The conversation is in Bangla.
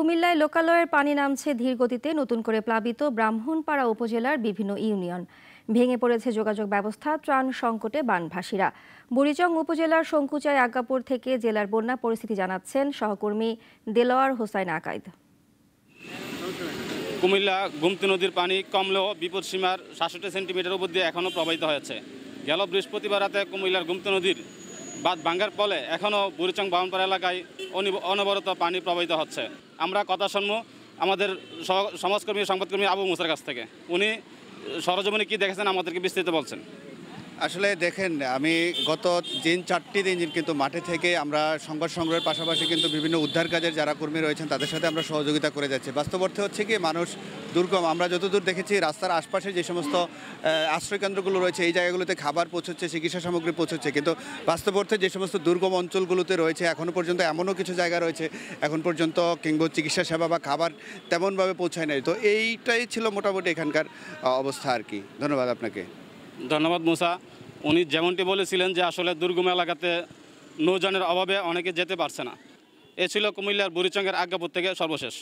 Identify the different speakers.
Speaker 1: কুমিল্লায় লোকালয়ের পানি নামছে ধীর গতিতে নতুন করে প্লাবিত ব্রাহ্মণপাড়া উপজেলার বিভিন্ন ইউনিয়ন। ভেঙে পড়েছে যোগাযোগ ব্যবস্থা, ত্রাণ সংকটে বানভাসীরা। বুড়িচং উপজেলার শঙ্কুচায় আজ্ঞাপুর থেকে জেলার বন্যা পরিস্থিতি জানাচ্ছেন সহকর্মী দেলোয়ার হোসাইন আকাইদ।
Speaker 2: কুমিল্লা গুমতি নদীর পানি কমলেও বিপদসীমার সাতষট্টি সেন্টিমিটার উপর দিয়ে এখনও প্রবাহিত হয়েছে। গেল বৃহস্পতিবার রাতে কুমিল্লার গুমতি নদীর বাঁধ ভাঙ্গার ফলে এখনও বুড়িচং বাউনপাড়া এলাকায় অনি- অনবরত পানি প্রবাহিত হচ্ছে। আমরা কথা শুনব আমাদের সমাজকর্মী, সংবাদকর্মী আবু মুসার কাছ থেকে। উনি সরজমিনে কী দেখেছেন, আমাদেরকে বিস্তৃত বলছেন।
Speaker 3: আসলে দেখেন, আমি গত দিন চারটি দিন কিন্তু মাঠে থেকে আমরা সংবাদ সংগ্রহের পাশাপাশি কিন্তু বিভিন্ন উদ্ধার কাজের যারা কর্মী রয়েছেন, তাদের সাথে আমরা সহযোগিতা করে যাচ্ছি। বাস্তব অর্থে হচ্ছে কি, মানুষ দুর্গম। আমরা যতদূর দেখেছি, রাস্তার আশপাশে যে সমস্ত আশ্রয়কেন্দ্রগুলো রয়েছে, এই জায়গাগুলোতে খাবার পৌঁছচ্ছে, চিকিৎসা সামগ্রী পৌঁছচ্ছে। কিন্তু বাস্তব অর্থে যে সমস্ত দুর্গম অঞ্চলগুলোতে রয়েছে এখনও পর্যন্ত এমনও কিছু জায়গা রয়েছে, এখন পর্যন্ত কিংবা চিকিৎসা সেবা বা খাবার তেমনভাবে পৌঁছায় নাই। তো এইটাই ছিল মোটামুটি এখানকার অবস্থা আর কি। ধন্যবাদ আপনাকে।
Speaker 2: ধন্যবাদ মুসা। উনি যেমনটি বলেছিলেন যে আসলে দুর্গম এলাকাতে নৌযানের অভাবে অনেকে যেতে পারছে না। এ ছিল কুমিল্লার বুড়িচঙ্গের আজ্ঞাপুর থেকে সর্বশেষ।